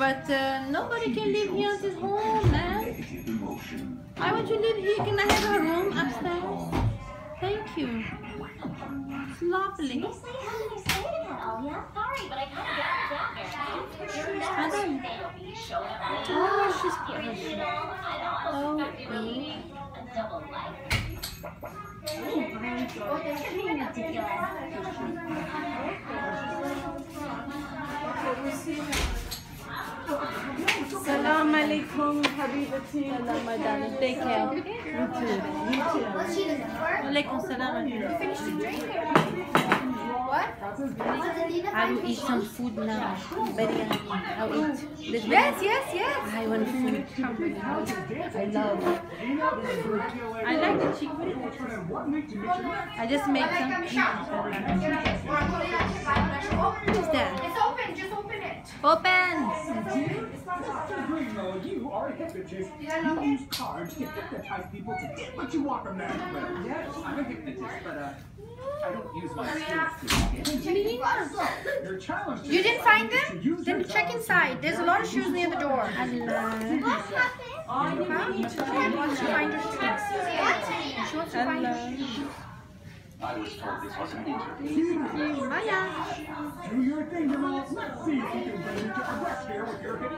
but uh, nobody can live here at this home, man. I want to live here. Can I have a room upstairs? Thank you. It's lovely. Seriously? How did you say it again, Alia? Sorry, but I can't get it down there. Madam. Oh, she's precious. Oh, me. A double life. Salam alaikum, Habibati. Salam, my darling. Take care. okay? You too. You too. Alaikum salam. I will eat some food now. Biryani. I'll eat. This Yes, yes, yes. I want food. I love it. I like the chicken. I just make some. What's that? It's open, just open it. Open! You are a hypnotist. You use cards to hypnotize people to get what you want from them. Yes, I'm a hypnotist, but uh, I don't use my skills to get So, your challenge You didn't find them? Then your check inside. There's a lot of shoes near the door. Allah. Huh? She wants to find her shoes. She wants to find her shoes. I was told this was an interview. Maya. Do your thing, Jamal. Let's see if you can bring me to arrest here with your hypnosis.